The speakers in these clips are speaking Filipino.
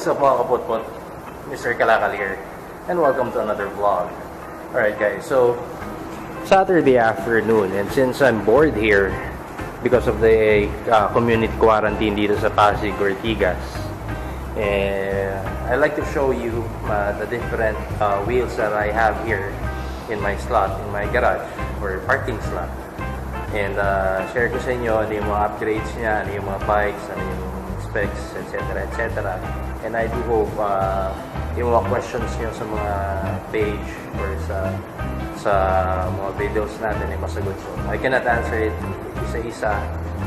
Is up mga kaputput? Mr. Kalakal. And welcome to another vlog. Alright guys, so Saturday afternoon and since I'm bored here because of the uh, community quarantine dito sa Pasig, Ortigas and I like to show you uh, the different uh, wheels that I have here in my slot, in my garage or parking slot. And uh, share ko sa inyo ano yung mga upgrades niya, ano yung mga bikes, ano yung specs, etc. etc. And I do hope uh, yung mga questions niyo sa mga page or sa sa mga videos natin ay masagot. So, I cannot answer it isa-isa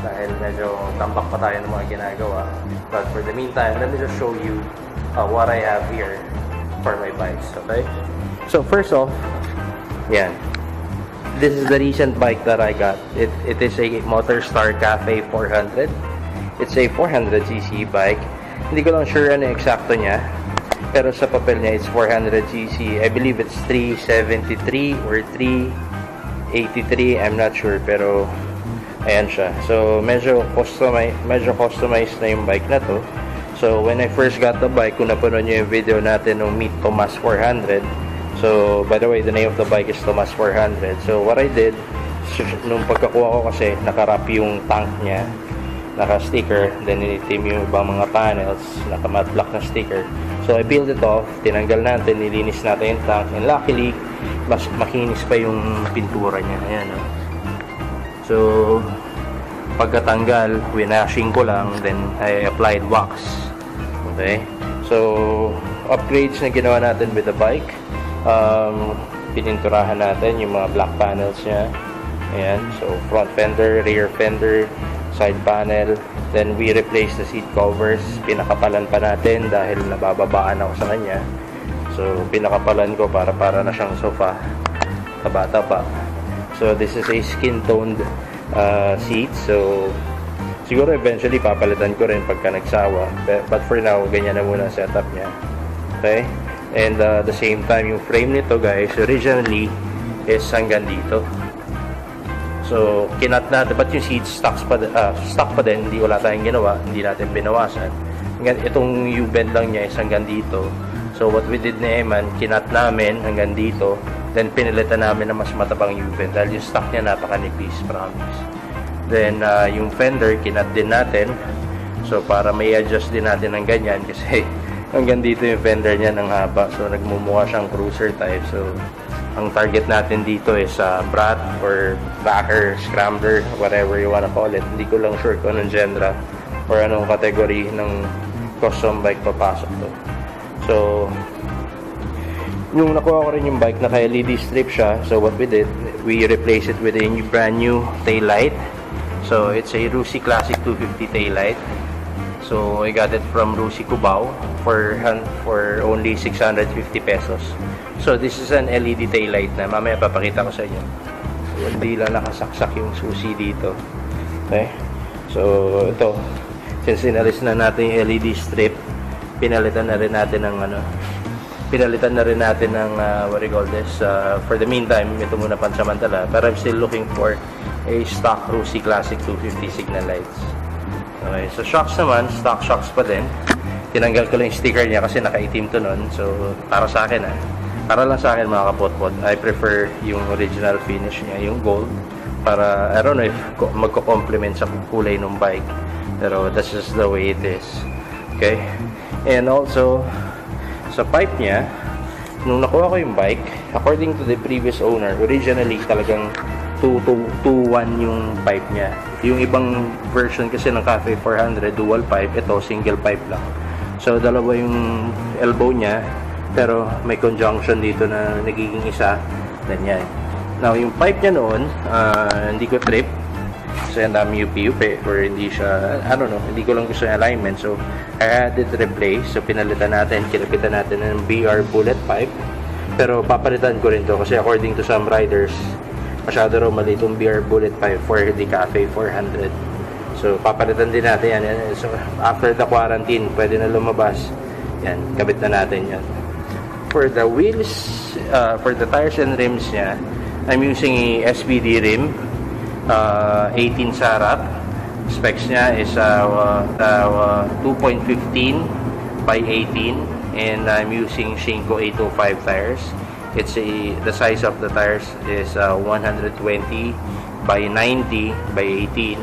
dahil medyo tambak pa tayo ng mga ginagawa. But for the meantime, let me just show you uh, what I have here for my bikes. Okay? So first off, yan. This is the recent bike that I got. It, it is a Motorstar Cafe 400. It's a 400cc bike. Hindi ko lang sure ano eksakto niya. Pero sa papel niya, it's 400cc. I believe it's 373 or 383. I'm not sure. Pero, ayan siya. So, medyo, customize, medyo customized na yung bike na to. So, when I first got the bike, kung napanood nyo yung video natin ng Meet Thomas 400. So, by the way, the name of the bike is Thomas 400. So, what I did, nung pagkakuha ko kasi, nakarap yung tank niya naka-sticker, then initim yung ibang mga panels, naka-matte black na sticker. So, I peeled it off, tinanggal natin, nilinis natin yung tank, and luckily, mas makinis pa yung pintura niya. Ayan, no? So, pagkatanggal, winashing ko lang, then I applied wax. Okay? So, upgrades na ginawa natin with the bike. Um, pininturahan natin yung mga black panels niya. Ayan. So, front fender, rear fender, side panel. Then we replace the seat covers. Pinakapalan pa natin dahil nabababaan ako sa kanya. So pinakapalan ko para para na siyang sofa. Taba-taba. So this is a skin toned uh, seat. So siguro eventually papalitan ko rin pagka nagsawa. But for now, ganyan na muna ang setup niya. Okay? And uh, the same time, yung frame nito guys, originally is hanggang dito. So, kinat natin, but yung seats stocks pa, uh, stock pa din, hindi wala tayong ginawa, hindi natin binawasan. Itong U-bend lang niya is hanggang dito. So, what we did ni Eman, kinat namin hanggang dito, then pinilitan namin na mas matabang U-bend dahil yung stock niya napaka-nipis, promise. Then, uh, yung fender, kinat din natin. So, para may adjust din natin ng ganyan kasi hanggang dito yung fender niya ng haba. So, nagmumukha siyang cruiser type. So, ang target natin dito is uh, brat or backer, scrambler, whatever you wanna call it. Hindi ko lang sure kung anong genre or anong category ng custom bike papasok to. So, yung nakuha ko rin yung bike, naka-LED strip siya. So, what we did, we replaced it with a new, brand new tail light. So, it's a Rusi Classic 250 tail light. So, I got it from Rusi Cubao for, for only 650 pesos. So, this is an LED tail light na mamaya papakita ko sa inyo. Hindi lang nakasaksak yung susi dito. Okay? So, ito. Since inalis na natin yung LED strip, pinalitan na rin natin ng ano, pinalitan na rin natin ng uh, what do you call this uh, for the meantime ito muna pansamantala but I'm still looking for a stock Rusi Classic 250 signal lights okay so shocks naman stock shocks pa din tinanggal ko lang yung sticker niya kasi nakaitim to nun so para sa akin ah para lang sa akin mga kapotpot, I prefer yung original finish niya, yung gold. Para, I don't know if magko-complement sa kulay ng bike. Pero that's just the way it is. Okay? And also, sa pipe niya, nung nakuha ko yung bike, according to the previous owner, originally talagang 2-1 yung pipe niya. Yung ibang version kasi ng Cafe 400, dual pipe, ito single pipe lang. So, dalawa yung elbow niya, pero may conjunction dito na nagiging isa ganyan now yung pipe niya noon uh, hindi ko trip so yan dami UP-UP or hindi siya I don't know hindi ko lang gusto yung alignment so I had it replaced so pinalitan natin kinapitan natin ng BR bullet pipe pero papalitan ko rin to kasi according to some riders masyado raw mali itong BR bullet pipe for the Cafe 400 so papalitan din natin yan. So after the quarantine pwede na lumabas. Yan kabit na natin yan. For the wheels, uh, for the tires and rims niya, I'm using a SBD rim, uh, 18 sarap. Specs niya is uh, uh, uh, 2.15 by 18 and I'm using Shinko 805 tires. It's a the size of the tires is uh, 120 by 90 by 18.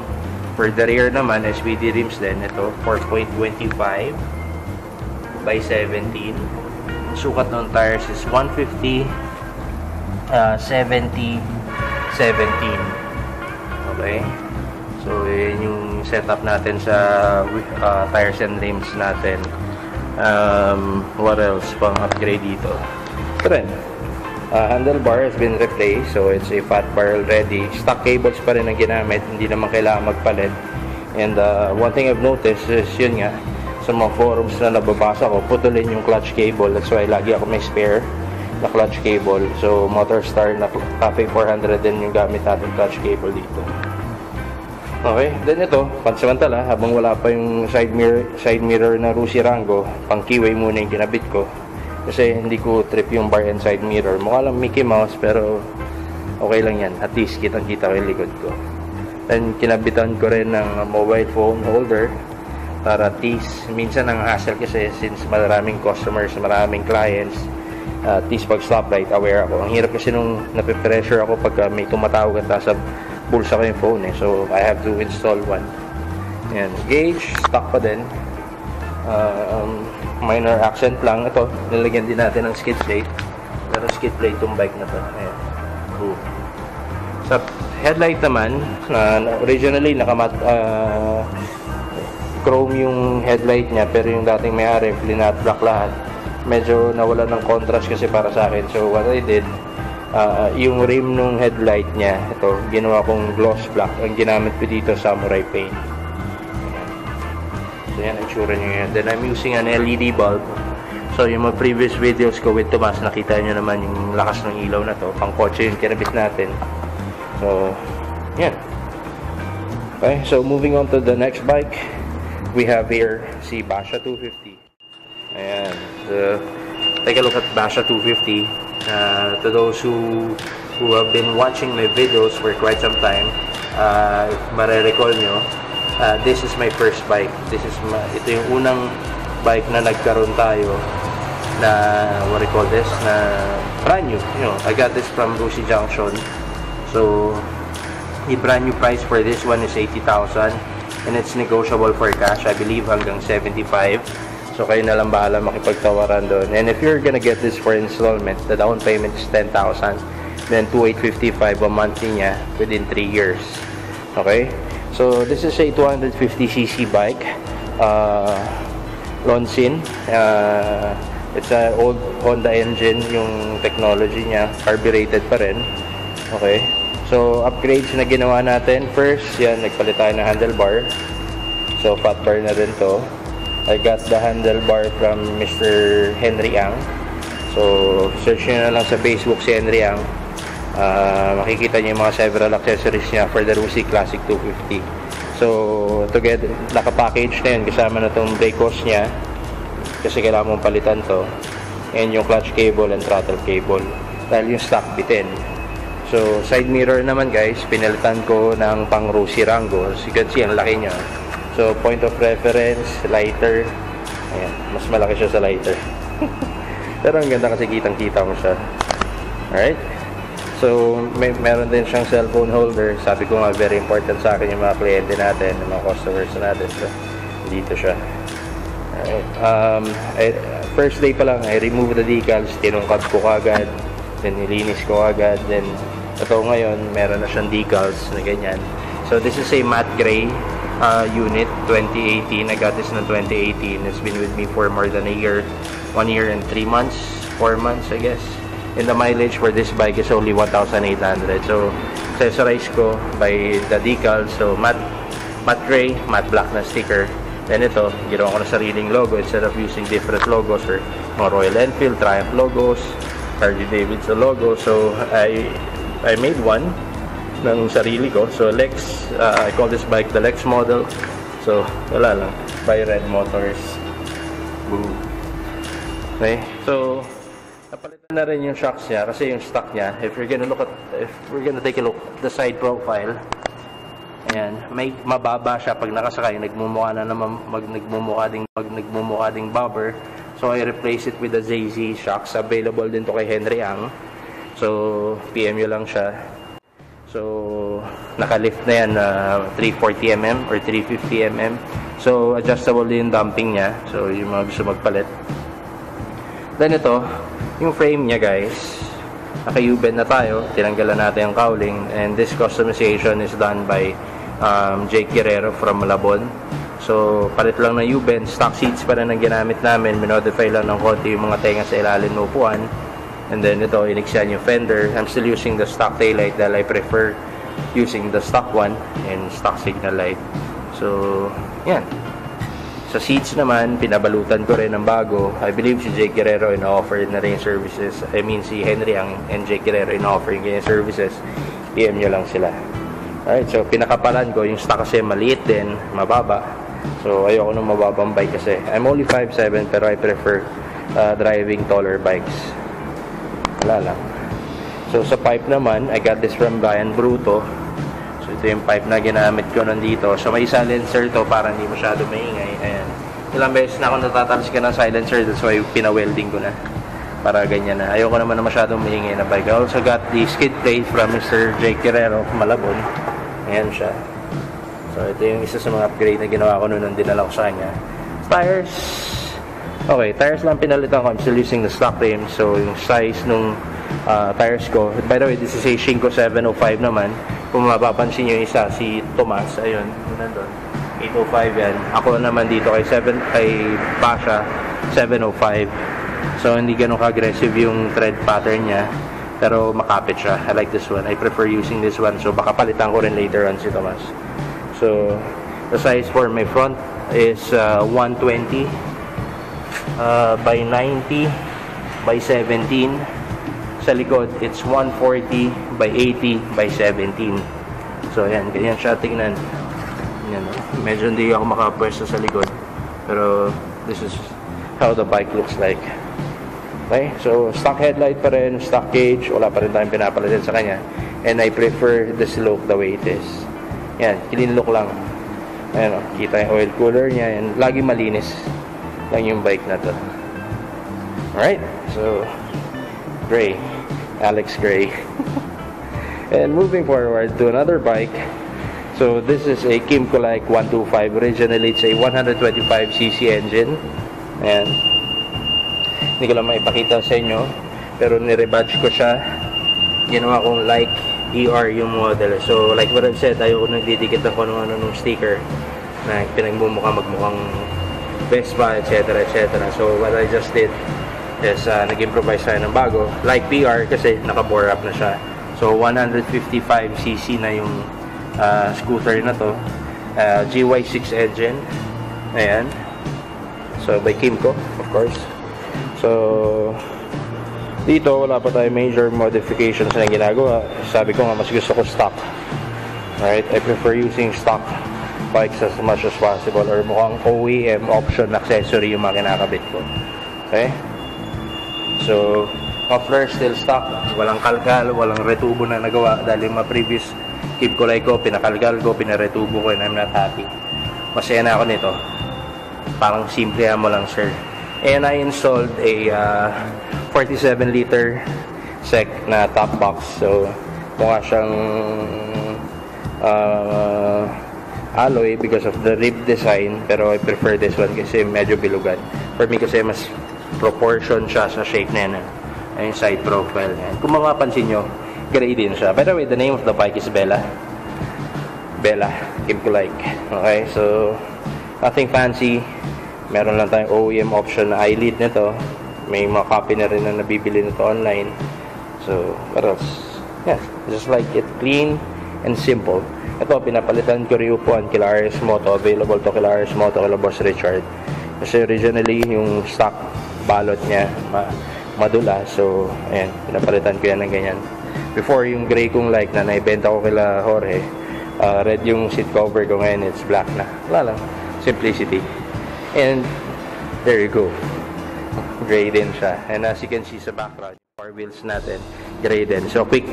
For the rear naman, SVD rims din, ito 4.25 by 17. Sukat ng tires is 150 uh, 70 17. Okay? So, yun yung setup natin sa uh, tires and rims natin. Um, what else pang upgrade dito? Ito rin. Uh, handlebar has been replaced. So, it's a fat bar already. Stock cables pa rin ang ginamit. Hindi naman kailangan magpalit. And uh, one thing I've noticed is yun nga, sa mga forums na nababasa ko, putulin yung clutch cable. That's why lagi ako may spare na clutch cable. So, Motorstar na Cafe 400 din yung gamit natin clutch cable dito. Okay, then ito, pansamantala, habang wala pa yung side mirror, side mirror na Rusi Rango, pang keyway muna yung kinabit ko. Kasi hindi ko trip yung bar and side mirror. Mukha lang Mickey Mouse, pero okay lang yan. At least kitang-kita ko yung likod ko. Then, kinabitan ko rin ng mobile phone holder para at least, minsan ang hassle kasi since maraming customers, maraming clients, uh, at least pag stoplight, aware ako. Ang hirap kasi nung nape-pressure ako pag may tumatawag at sa bulsa ko yung phone eh. So, I have to install one. Yan. Gauge, stock pa din. Uh, um, minor accent lang. Ito, nilagyan din natin ng skid plate. Pero skid plate itong bike na to. Ayan. Cool. Sa headlight naman, na uh, originally nakamat uh, chrome yung headlight niya pero yung dating may-ari flinat black lahat medyo nawala ng contrast kasi para sa akin so what I did uh, yung rim nung headlight niya, ito, ginawa kong gloss black. Ang ginamit ko dito, samurai paint. So yan, ang tsura nyo yan. Then I'm using an LED bulb. So yung mga previous videos ko with Tomas, nakita nyo naman yung lakas ng ilaw na to. Pang kotse yung kinabit natin. So, yan. Okay, so moving on to the next bike. We have here si Basha 250. Ayan. So, take a look at Basha 250. Uh, to those who who have been watching my videos for quite some time, uh, if marirecall nyo, uh, this is my first bike. This is my, ito yung unang bike na nagkaroon tayo na what do you call this na brand new you know I got this from Rusi Junction so the brand new price for this one is 80,000 and it's negotiable for cash I believe hanggang 75 So, kayo na lang bahala makipagtawaran doon. And if you're gonna get this for installment, the down payment is 10,000. Then, 2,855 a month niya within 3 years. Okay? So, this is a 250cc bike. Uh, Lonsin. Uh, it's a old Honda engine. Yung technology niya. Carbureted pa rin. Okay? So, upgrades na ginawa natin. First, yan, nagpalit tayo ng handlebar. So, fat bar na rin to. I got the handlebar from Mr. Henry Ang. So, search nyo na lang sa Facebook si Henry Ang. Uh, makikita nyo yung mga several accessories niya for the Rusi Classic 250. So, together, naka-package na yun. Kasama na itong brake hose niya. Kasi kailangan mong palitan to. And yung clutch cable and throttle cable. Dahil yung stock bitin. So, side mirror naman guys, pinalitan ko ng pang Rusi Rango. As you can see, ang laki niya. So, point of reference, lighter. Ayan, mas malaki siya sa lighter. Pero ang ganda kasi kitang-kita mo siya. Alright? So, may, meron din siyang cellphone holder. Sabi ko nga, very important sa akin yung mga kliyente natin, yung mga customers natin. So, dito siya. Um, I, first day pa lang, I remove the decals. Tinungkad ko kagad. Then, nilinis ko agad. Then, ito ngayon, meron na siyang decals na ganyan. So, this is a matte gray uh, unit 2018 I got this in 2018 it's been with me for more than a year one year and three months four months I guess and the mileage for this bike is only 1,800 so accessorize ko by the decal so matte matte gray matte black na sticker then ito ginawa ko na sariling logo instead of using different logos or mga Royal Enfield Triumph logos Harley Davidson logo so I I made one ng sarili ko. So Lex, uh, I call this bike the Lex model. So wala lang, by Red Motors. Boom. Okay, so napalitan na rin yung shocks niya kasi yung stock niya, if you're gonna look at, if we're gonna take a look at the side profile, Ayan, may mababa siya pag nakasakay, nagmumukha na naman mag nagmumukha ding mag nagmumukha ding bobber. So I replace it with the ZZ shocks. Available din to kay Henry Ang. So PM nyo lang siya. So naka-lift na yan uh, 340mm or 350mm. So adjustable din yung damping niya. So yung mga gusto magpalit. Then ito, yung frame niya guys, naka-U-bend na tayo. Tinanggalan natin yung cowling and this customization is done by um, Jake Guerrero from Malabon. So, palit lang ng U-bend, stock seats pa rin ang ginamit namin. Minodify lang ng konti yung mga tenga sa ilalim ng upuan. And then ito, inexyan yung fender. I'm still using the stock taillight dahil I prefer using the stock one and stock signal light. So, yan. Sa seats naman, pinabalutan ko rin ng bago. I believe si Jake Guerrero in-offer na rin services. I mean, si Henry ang and Jake Guerrero in-offer yung services. PM nyo lang sila. Alright, so pinakapalan ko, yung stock kasi maliit din, mababa. So, ayoko nung mababang bike kasi. I'm only 5'7", pero I prefer uh, driving taller bikes. Wala lang. So, sa pipe naman, I got this from Brian Bruto. So, ito yung pipe na ginamit ko nandito. So, may silencer to para hindi masyado maingay. Ayan. Ilang beses na ako natatalis ka ng silencer. That's why pina-welding ko na. Para ganyan na. Ayoko naman na masyadong maingay na bike. I also got the skid plate from Mr. Jake Guerrero, Malabon. Ayan siya. So, ito yung isa sa mga upgrade na ginawa ko noon nung dinala ko sa kanya. Tires. Okay, tires lang pinalitan ko. I'm still using the stock frame. So, yung size nung uh, tires ko. By the way, this is a Shinko 705 naman. Kung mapapansin nyo isa, si Tomas. Ayun, nandun. 805 yan. Ako naman dito kay 7 kay Pasha 705. So hindi ganun ka-aggressive yung tread pattern niya. Pero makapit siya. I like this one. I prefer using this one. So baka palitan ko rin later on si Tomas. So the size for my front is uh, 120 uh, by 90 by 17 sa likod, it's 140 by 80 by 17. So, ayan. Ganyan siya tingnan. Ayan, medyo hindi ako makapwesto sa likod. Pero, this is how the bike looks like. Okay? So, stock headlight pa rin, stock cage. Wala pa rin tayong pinapalitan sa kanya. And I prefer the slope the way it is. Yan. Clean look lang. Ayan, oh, kita yung oil cooler niya. Yan. Lagi malinis lang yung bike na to. Alright? So, Gray. Alex Gray. and moving forward to another bike. So this is a Kimco Like 125. Originally, it's a 125cc engine. Ayan. Hindi ko lang maipakita sa inyo. Pero nirebadge ko siya. Ginawa kong like ER yung model. So like what I've said, ayoko nagdidikit ako ng ano nung sticker na pinagmumukha magmukhang Vespa, etc. etc. So what I just did is uh, nag-improvise tayo ng bago. Like PR kasi naka-bore up na siya. So 155cc na yung uh, scooter na to. Uh, GY6 engine. Ayan. So by Kimco, of course. So dito wala pa tayo major modifications na ginagawa. Sabi ko nga mas gusto ko stock. Right? I prefer using stock bikes as much as possible or mukhang OEM option accessory yung mga kinakabit ko. Okay? So, muffler still stock. Walang kalkal, walang retubo na nagawa dahil yung mga previous ko like ko, pinakalkal ko, pinaretubo ko and I'm not happy. Masaya na ako nito. Parang simple mo lang, sir. And I installed a uh, 47 liter sec na top box. So, mukha siyang uh, alloy because of the rib design pero I prefer this one kasi medyo bilugan. For me kasi mas proportion siya sa shape na yan. Yung side profile yan. Kung mapapansin nyo, gray din siya. By the way, the name of the bike is Bella. Bella. Ko like. Okay, so nothing fancy. Meron lang tayong OEM option na eyelid nito. May mga copy na rin na nabibili nito online. So, what else? Yeah, just like it. Clean and simple. Ito, pinapalitan ko rin upuan kila RS Moto. Available to kila Moto, kila Boss Richard. Kasi originally, yung stock balot niya ma madula. So, ayan, pinapalitan ko yan ng ganyan. Before, yung gray kong like na naibenta ko kila Jorge, uh, red yung seat cover ko ngayon, it's black na. Wala lang. Simplicity. And, there you go. Gray din siya. And as you can see sa background, four wheels natin, gray din. So, quick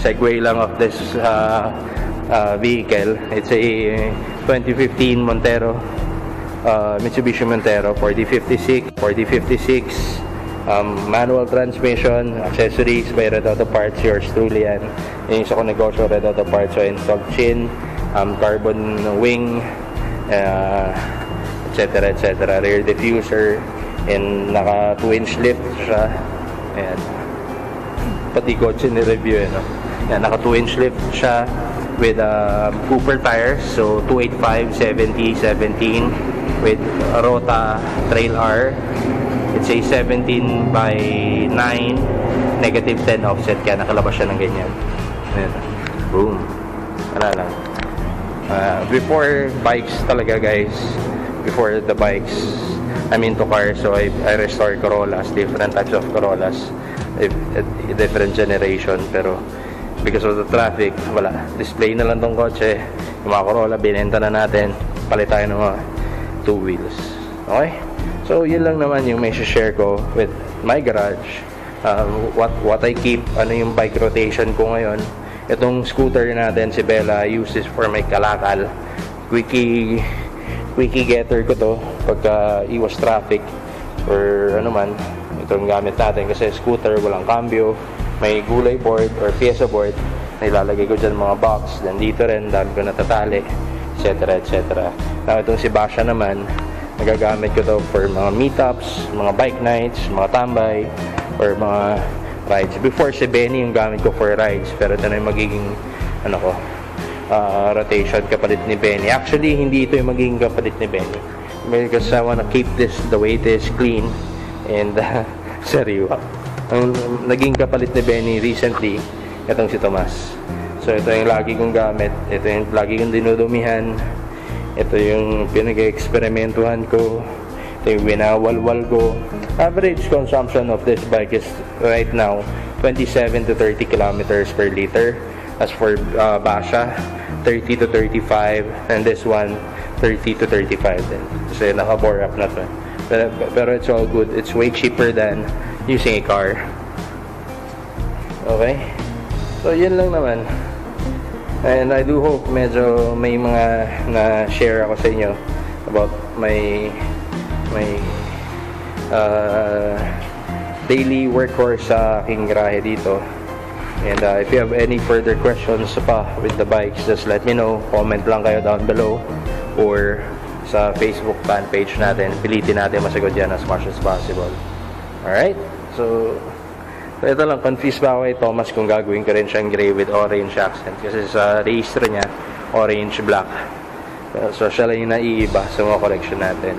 segue lang of this uh, uh, vehicle. It's a 2015 Montero, uh, Mitsubishi Montero 4056, 4056, um, manual transmission, accessories by Red Auto Parts, yours truly yan. Yung isa ko negosyo, Red Auto Parts, so installed chin, um, carbon wing, uh, etc. etc. Rear diffuser, and naka 2 inch lift siya. Ayan. Pati kotse ni-review eh, no? Yan, naka 2 inch lift siya with uh, Cooper tires. So, 285, 70, 17 with Rota Trail R. It's a 17 by 9 negative 10 offset kaya nakalabas siya ng ganyan. Ayan. Boom. Wala lang. Uh, before bikes talaga guys, before the bikes, I'm into cars so I, I restore Corollas, different types of Corollas, a different generation pero because of the traffic, wala. Display na lang tong kotse. Yung mga Corolla, binenta na natin. Palit tayo ng mga two wheels. Okay? So, yun lang naman yung may share ko with my garage. Uh, what, what I keep, ano yung bike rotation ko ngayon. Itong scooter natin, si Bella, I use this for my kalakal. Quickie, quickie getter ko to pagka iwas traffic or ano man. Ito yung gamit natin kasi scooter, walang cambio may gulay board or pyesa board na ilalagay ko dyan mga box then dito rin dami ko natatali etc etc now itong si Basha naman nagagamit ko to for mga meetups mga bike nights mga tambay or mga rides before si Benny yung gamit ko for rides pero ito na yung magiging ano ko uh, rotation kapalit ni Benny actually hindi ito yung magiging kapalit ni Benny because I wanna keep this the way it is clean and uh, sariwa ang naging kapalit ni Benny recently, itong si Tomas. So, ito yung lagi kong gamit. Ito yung lagi kong dinudumihan. Ito yung pinag-eksperimentuhan ko. Ito yung winawalwal ko. Average consumption of this bike is right now 27 to 30 kilometers per liter. As for uh, Basha, 30 to 35. And this one, 30 to 35 din. Kasi naka-bore up na to. Pero, pero it's all good. It's way cheaper than using a car. Okay? So, yun lang naman. And I do hope medyo may mga na-share ako sa inyo about my my uh, daily workhorse sa aking garahe dito. And uh, if you have any further questions pa with the bikes, just let me know. Comment lang kayo down below or sa Facebook fan page natin. Pilitin natin masagot yan as much as possible. Alright? So, so, ito lang, confused ba ako kay Thomas kung gagawin ko rin siyang gray with orange accent. Kasi sa register niya, orange black. So, siya lang yung naiiba sa mga collection natin.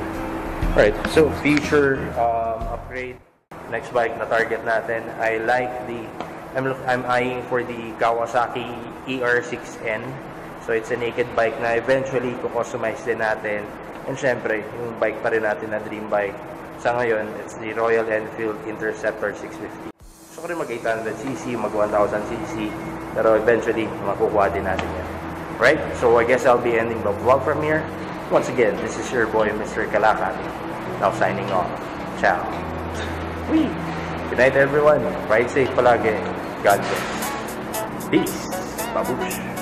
Alright, so future um, upgrade. Next bike na target natin, I like the, I'm, I'm eyeing for the Kawasaki ER6N. So, it's a naked bike na eventually kukustomize din natin. And syempre, yung bike pa rin natin na dream bike sa ngayon, it's the Royal Enfield Interceptor 650. Ko rin mag 800cc, mag 1000cc, pero eventually, makukuha din natin yan. Right? So I guess I'll be ending the vlog from here. Once again, this is your boy, Mr. Kalakan. Now signing off. Ciao. Wee! Good night, everyone. Ride safe palagi. God bless. Peace. Babush.